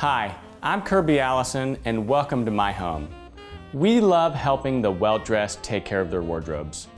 Hi, I'm Kirby Allison and welcome to my home. We love helping the well-dressed take care of their wardrobes.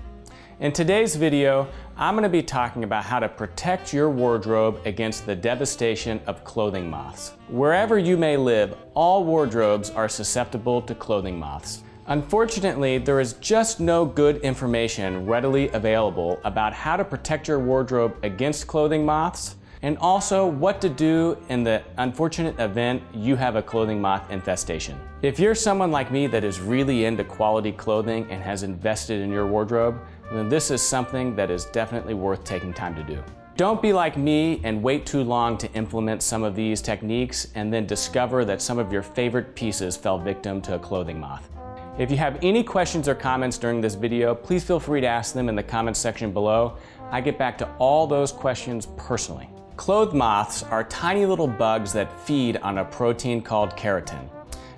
In today's video, I'm going to be talking about how to protect your wardrobe against the devastation of clothing moths. Wherever you may live, all wardrobes are susceptible to clothing moths. Unfortunately, there is just no good information readily available about how to protect your wardrobe against clothing moths and also what to do in the unfortunate event you have a clothing moth infestation. If you're someone like me that is really into quality clothing and has invested in your wardrobe, then this is something that is definitely worth taking time to do. Don't be like me and wait too long to implement some of these techniques and then discover that some of your favorite pieces fell victim to a clothing moth. If you have any questions or comments during this video, please feel free to ask them in the comments section below. I get back to all those questions personally. Clothes moths are tiny little bugs that feed on a protein called keratin.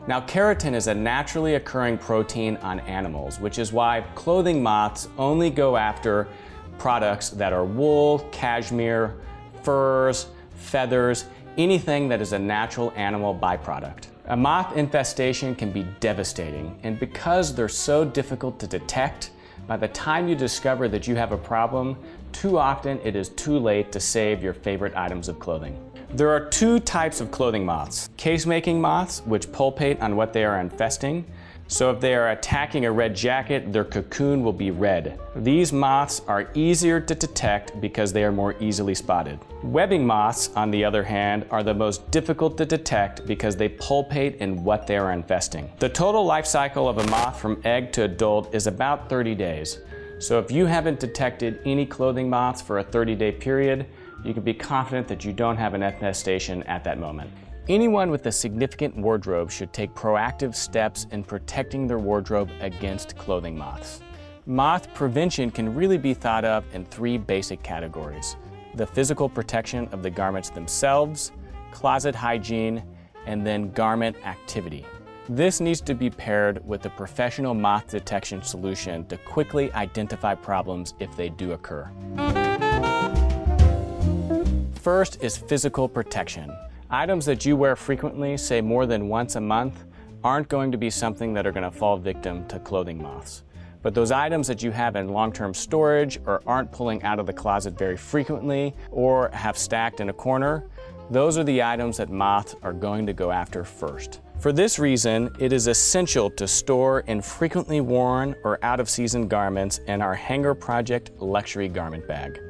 Now, keratin is a naturally occurring protein on animals, which is why clothing moths only go after products that are wool, cashmere, furs, feathers, anything that is a natural animal byproduct. A moth infestation can be devastating, and because they're so difficult to detect, by the time you discover that you have a problem, too often it is too late to save your favorite items of clothing. There are two types of clothing moths. Case-making moths, which pulpate on what they are infesting, so if they are attacking a red jacket, their cocoon will be red. These moths are easier to detect because they are more easily spotted. Webbing moths, on the other hand, are the most difficult to detect because they pulpate in what they are infesting. The total life cycle of a moth from egg to adult is about 30 days. So if you haven't detected any clothing moths for a 30-day period, you can be confident that you don't have an infestation at that moment. Anyone with a significant wardrobe should take proactive steps in protecting their wardrobe against clothing moths. Moth prevention can really be thought of in three basic categories. The physical protection of the garments themselves, closet hygiene, and then garment activity. This needs to be paired with a professional moth detection solution to quickly identify problems if they do occur. First is physical protection. Items that you wear frequently, say more than once a month, aren't going to be something that are going to fall victim to clothing moths. But those items that you have in long-term storage or aren't pulling out of the closet very frequently or have stacked in a corner, those are the items that moths are going to go after first. For this reason, it is essential to store infrequently worn or out-of-season garments in our Hanger Project luxury garment bag.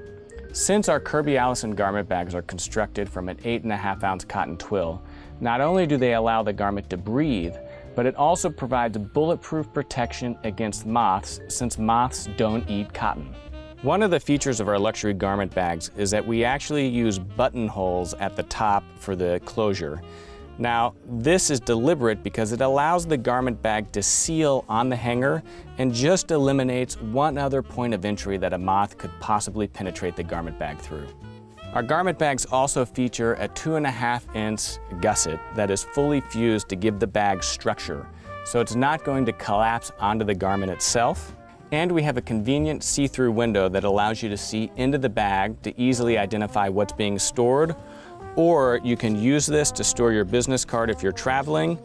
Since our Kirby Allison garment bags are constructed from an 8.5 ounce cotton twill, not only do they allow the garment to breathe, but it also provides bulletproof protection against moths since moths don't eat cotton. One of the features of our luxury garment bags is that we actually use buttonholes at the top for the closure. Now, this is deliberate because it allows the garment bag to seal on the hanger and just eliminates one other point of entry that a moth could possibly penetrate the garment bag through. Our garment bags also feature a two and a half inch gusset that is fully fused to give the bag structure, so it's not going to collapse onto the garment itself. And we have a convenient see-through window that allows you to see into the bag to easily identify what's being stored or you can use this to store your business card if you're traveling,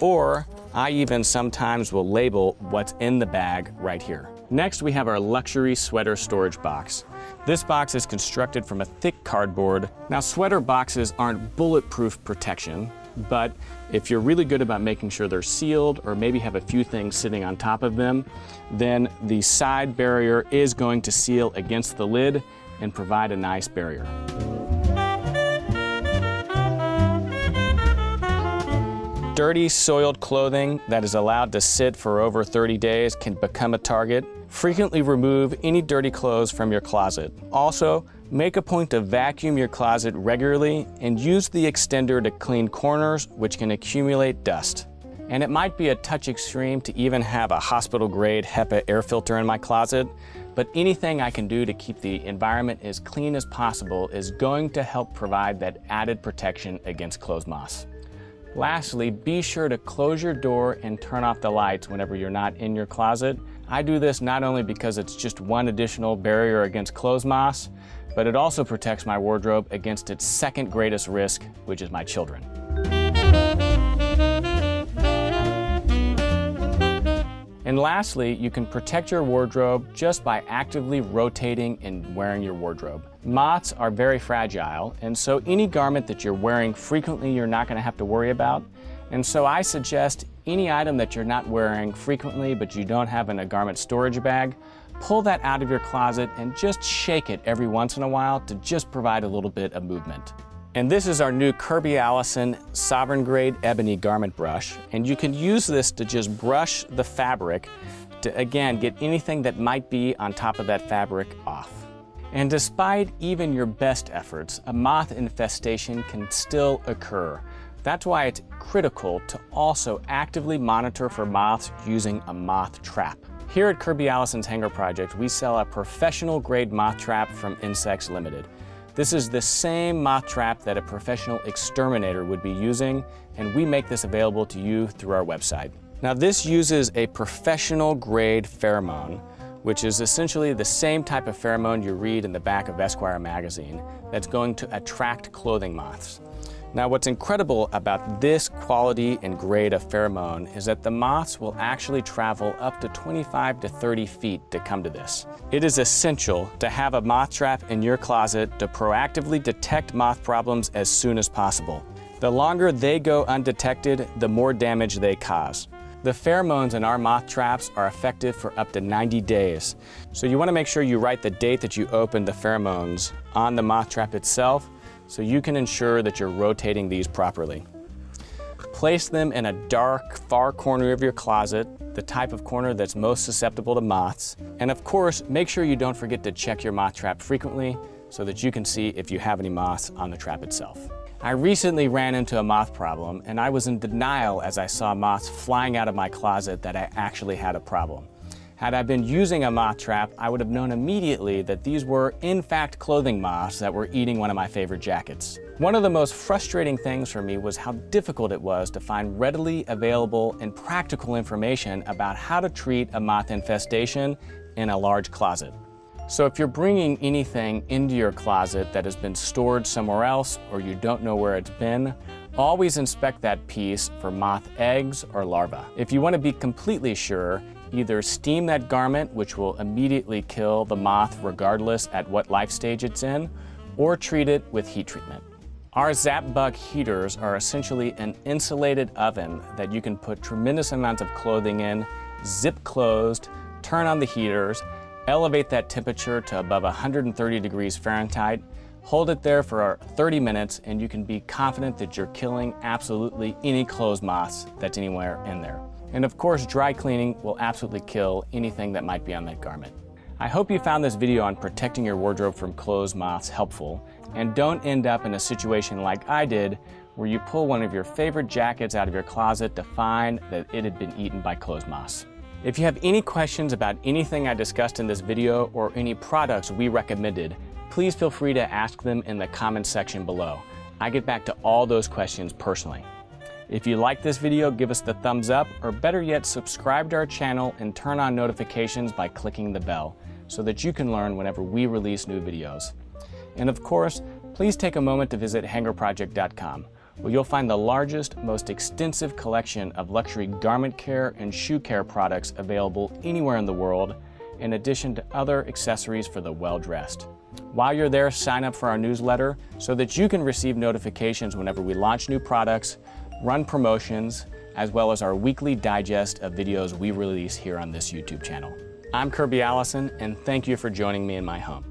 or I even sometimes will label what's in the bag right here. Next, we have our luxury sweater storage box. This box is constructed from a thick cardboard. Now, sweater boxes aren't bulletproof protection, but if you're really good about making sure they're sealed or maybe have a few things sitting on top of them, then the side barrier is going to seal against the lid and provide a nice barrier. Dirty, soiled clothing that is allowed to sit for over 30 days can become a target. Frequently remove any dirty clothes from your closet. Also, make a point to vacuum your closet regularly and use the extender to clean corners which can accumulate dust. And it might be a touch extreme to even have a hospital-grade HEPA air filter in my closet, but anything I can do to keep the environment as clean as possible is going to help provide that added protection against clothes moths. Lastly, be sure to close your door and turn off the lights whenever you're not in your closet. I do this not only because it's just one additional barrier against clothes moths, but it also protects my wardrobe against its second greatest risk, which is my children. And lastly, you can protect your wardrobe just by actively rotating and wearing your wardrobe. Moths are very fragile, and so any garment that you're wearing frequently, you're not gonna have to worry about. And so I suggest any item that you're not wearing frequently, but you don't have in a garment storage bag, pull that out of your closet and just shake it every once in a while to just provide a little bit of movement. And this is our new Kirby Allison Sovereign Grade Ebony Garment Brush. And you can use this to just brush the fabric to, again, get anything that might be on top of that fabric off. And despite even your best efforts, a moth infestation can still occur. That's why it's critical to also actively monitor for moths using a moth trap. Here at Kirby Allison's Hanger Project, we sell a professional grade moth trap from Insects Limited. This is the same moth trap that a professional exterminator would be using, and we make this available to you through our website. Now this uses a professional grade pheromone, which is essentially the same type of pheromone you read in the back of Esquire magazine that's going to attract clothing moths. Now what's incredible about this quality and grade of pheromone is that the moths will actually travel up to 25 to 30 feet to come to this. It is essential to have a moth trap in your closet to proactively detect moth problems as soon as possible. The longer they go undetected, the more damage they cause. The pheromones in our moth traps are effective for up to 90 days. So you want to make sure you write the date that you opened the pheromones on the moth trap itself so you can ensure that you're rotating these properly. Place them in a dark, far corner of your closet, the type of corner that's most susceptible to moths. And of course, make sure you don't forget to check your moth trap frequently so that you can see if you have any moths on the trap itself. I recently ran into a moth problem and I was in denial as I saw moths flying out of my closet that I actually had a problem. Had I been using a moth trap, I would have known immediately that these were in fact clothing moths that were eating one of my favorite jackets. One of the most frustrating things for me was how difficult it was to find readily available and practical information about how to treat a moth infestation in a large closet. So if you're bringing anything into your closet that has been stored somewhere else or you don't know where it's been, always inspect that piece for moth eggs or larvae. If you want to be completely sure, Either steam that garment, which will immediately kill the moth regardless at what life stage it's in, or treat it with heat treatment. Our ZappBug heaters are essentially an insulated oven that you can put tremendous amounts of clothing in, zip closed, turn on the heaters, elevate that temperature to above 130 degrees Fahrenheit, hold it there for 30 minutes, and you can be confident that you're killing absolutely any clothes moths that's anywhere in there. And of course, dry cleaning will absolutely kill anything that might be on that garment. I hope you found this video on protecting your wardrobe from clothes moths helpful, and don't end up in a situation like I did, where you pull one of your favorite jackets out of your closet to find that it had been eaten by clothes moths. If you have any questions about anything I discussed in this video or any products we recommended, please feel free to ask them in the comments section below. I get back to all those questions personally. If you like this video, give us the thumbs up, or better yet, subscribe to our channel and turn on notifications by clicking the bell so that you can learn whenever we release new videos. And of course, please take a moment to visit hangerproject.com, where you'll find the largest, most extensive collection of luxury garment care and shoe care products available anywhere in the world, in addition to other accessories for the well-dressed. While you're there, sign up for our newsletter so that you can receive notifications whenever we launch new products, run promotions, as well as our weekly digest of videos we release here on this YouTube channel. I'm Kirby Allison, and thank you for joining me in my home.